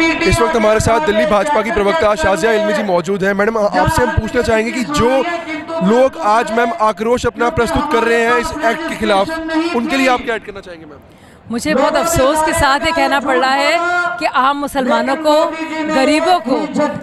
इस वक्त हमारे साथ दिल्ली भाजपा की प्रवक्ता शाजिया इल्मी जी मौजूद हैं। मैडम, आपसे हम पूछना चाहेंगे कि जो लोग आज मैम आक्रोश अपना प्रस्तुत कर रहे हैं इस एक्ट के खिलाफ, उनके लिए आप क्या ऐड करना चाहेंगे मैम? मुझे बहुत अफसोस के साथ ये कहना पड़ रहा है कि आम मुसलमानों को, गरीबों को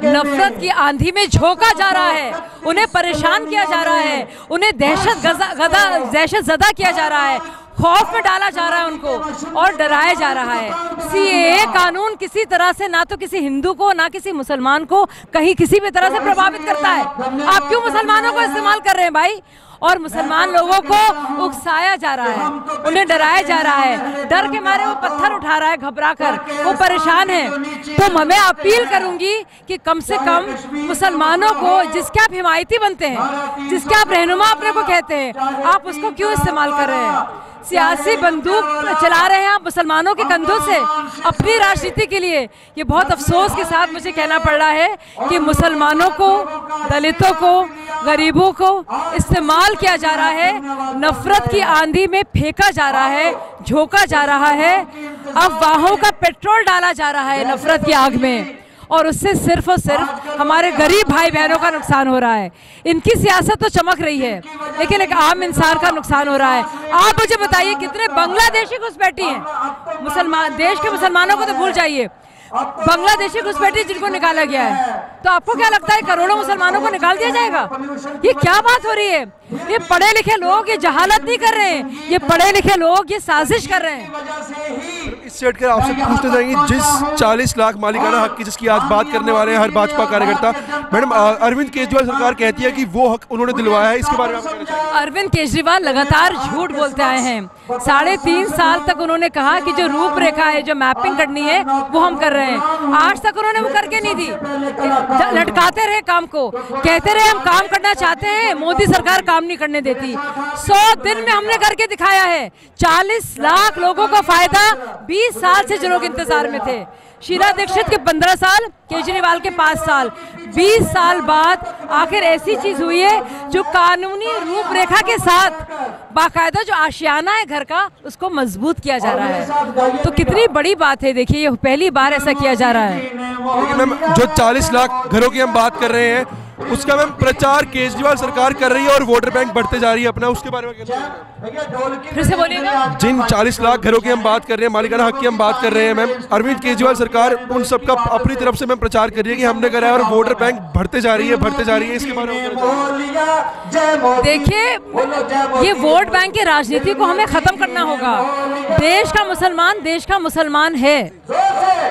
नफरत की आंधी में झोंका जा रहा है, उन्हें परेशान किया जा रहा है, उन्हें दहशत गदा दहशत जदा किया जा रहा है। खौफ में डाला जा रहा है उनको और डराया जा रहा है। सी कानून किसी तरह से ना तो किसी हिंदू को, ना किसी मुसलमान को, कहीं किसी भी तरह से प्रभावित करता है। आप क्यों मुसलमानों को इस्तेमाल कर रहे हैं भाई? और मुसलमान लोगों को उकसाया जा रहा है, उन्हें डराया जा रहा है। डर के मारे वो पत्थर उठा रहा है घबरा कर वो परेशान है। तो मैं अपील करूँगी कि कम से कम मुसलमानों को, जिसके आप हिमायती बनते हैं, जिसके आप रहनुमा अपने को कहते हैं, आप उसको क्यों इस्तेमाल कर रहे हैं? सियासी बंदूक चला रहे हैं आप मुसलमानों के कंधों से। अपनी राजनीति के लिए ये बहुत अफसोस के साथ मुझे कहना पड़ रहा है कि मुसलमानों को, दलितों को, गरीबों को इस्तेमाल किया जा रहा है। नफरत की आंधी में फेंका जा रहा है, झोंका जा रहा है। अफवाहों का पेट्रोल डाला जा रहा है नफरत की आग में। और उससे सिर्फ़ और सिर्फ़ हमारे गरीब भाई बहनों का नुकसान हो रहा है। इनकी सियासत तो चमक रही है लेकिन एक आम इंसान का नुकसान हो रहा है। आप मुझे बताइए कितने बांग्लादेशी घुसपैठी हैं? मुसलमान देश के मुसलमानों को तो भूल जाइए। बांग्लादेशी घुसपैठी जिनको निकाला गया है। तो आपको क्या लगता है करोड़ों मुसलमानों को निकाल दिया जाएगा? ये क्या बात हो रही है? ये पढ़े लिखे लोग ये जहालत नहीं कर रहे हैं। ये पढ़े लिखे लोग ये साजिश कर रहे हैं इससे हटकर आपसे पूछते जाएँगे जिस 40 लाख मालिकाना हक की जिसकी आज बात करने वाले हैं हर भाजपा कार्यकर्ता मैडम अरविंद केजरीवाल सरकार कहती है कि वो हक उन्होंने दिलवाया है इसके बारे में अरविंद केजरीवाल लगातार झूठ बोलते आए हैं। साढ़े तीन साल तक उन्होंने कहा कि जो रूपरेखा है जो मैपिंग करनी है वो हम कर रहे हैं। आज तक उन्होंने वो करके नहीं दी। लटकाते रहे काम को। कहते रहे हम काम करना चाहते हैं मोदी सरकार काम नहीं करने देती। सौ दिन में हमने करके दिखाया है। चालीस लाख लोगों को फ़ायदा। बीस साल से जो लोग इंतज़ार में थे। शीला दीक्षित के पंद्रह साल केजरीवाल के पाँच साल। बीस साल बाद आखिर ऐसी चीज़ हुई है जो कानूनी रूपरेखा के साथ बाकायदा जो आशियाना है घर का, उसको मज़बूत किया जा रहा है। तो कितनी बड़ी बात है, देखिए, ये पहली बार ऐसा किया जा रहा है। जो 40 लाख घरों की हम बात कर रहे हैं उसका मैम प्रचार केजरीवाल सरकार कर रही है और वोटर बैंक बढ़ते जा रही है अपना उसके बारे में फिर से बोलिएगा। जिन 40 लाख घरों की हम बात कर रहे हैं मालिकाना हक की हम बात कर रहे हैं मैम अरविंद केजरीवाल सरकार उन सबका अपनी तरफ़ से मैम प्रचार कर रही है कि हमने करा है और वोटर बैंक बढ़ते जा रही है बढ़ते जा रही है इसके बारे में देखिए ये वोट बैंक की राजनीति को हमें खत्म करना होगा। देश का मुसलमान देश का मुसलमान है।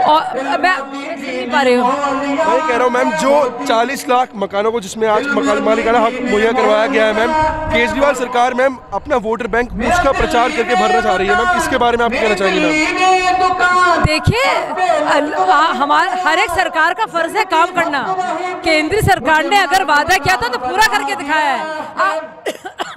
और मैं नहीं पा रही हूँ। कह रहा हूँ मैम जो 40 लाख मकानों को जिसमें आज मकान मालिकाना हक मुहैया करवाया गया है, मैम। केजरीवाल सरकार, मैम, अपना वोटर बैंक उसका प्रचार करके भरना चाह रही है, मैम। इसके बारे में आप कहना चाहेंगे, मैम? देखिए हमारा हर एक सरकार का फ़र्ज़ है काम करना। केंद्रीय सरकार ने अगर वादा किया था तो पूरा करके दिखाया है।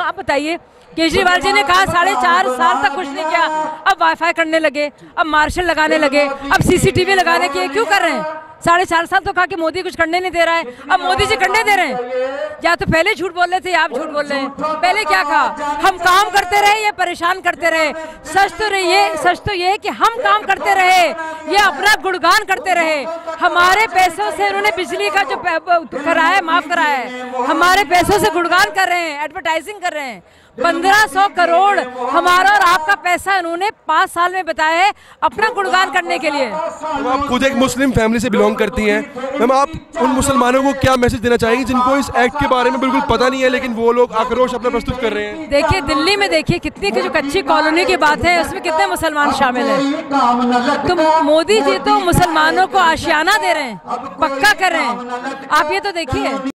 आप बताइए, केजरीवाल जी ने कहा, साढ़े चार साल तक कुछ नहीं किया। अब वाईफाई करने लगे, अब मार्शल लगाने लगे, अब सीसीटीवी लगाने के क्यों कर रहे हैं? साढ़े चार साल तो कहा कि मोदी कुछ करने नहीं दे रहा है। अब मोदी जी करने दे रहे हैं। या तो पहले झूठ बोल रहे थे या आप झूठ बोल रहे हैं। पहले क्या कहा हम काम करते रहे ये परेशान करते रहे? सच तो ये सच तो ये कि हम काम करते रहे। ये अपना गुणगान करते रहे। हमारे पैसों से उन्होंने बिजली का जो कराया माफ़ कराया है। हमारे पैसों से गुणगान कर रहे हैं एडवर्टाइजिंग कर रहे हैं। पंद्रह सौ करोड़ हमारा और आपका पैसा उन्होंने पाँच साल में बताया है अपना गुणगान करने के लिए। तो आप खुद एक मुस्लिम फैमिली से बिलोंग करती हैं। मैम आप उन मुसलमानों को क्या मैसेज देना चाहेंगे जिनको इस एक्ट के बारे में बिल्कुल पता नहीं है लेकिन वो लोग आक्रोश अपना प्रस्तुत कर रहे हैं? देखिए दिल्ली में देखिए कितनी की जो कच्ची कॉलोनी की बात है उसमें कितने मुसलमान शामिल है। तो मोदी जी तो मुसलमानों को आशियाना दे रहे हैं पक्का कर रहे हैं। आप ये तो देखिए।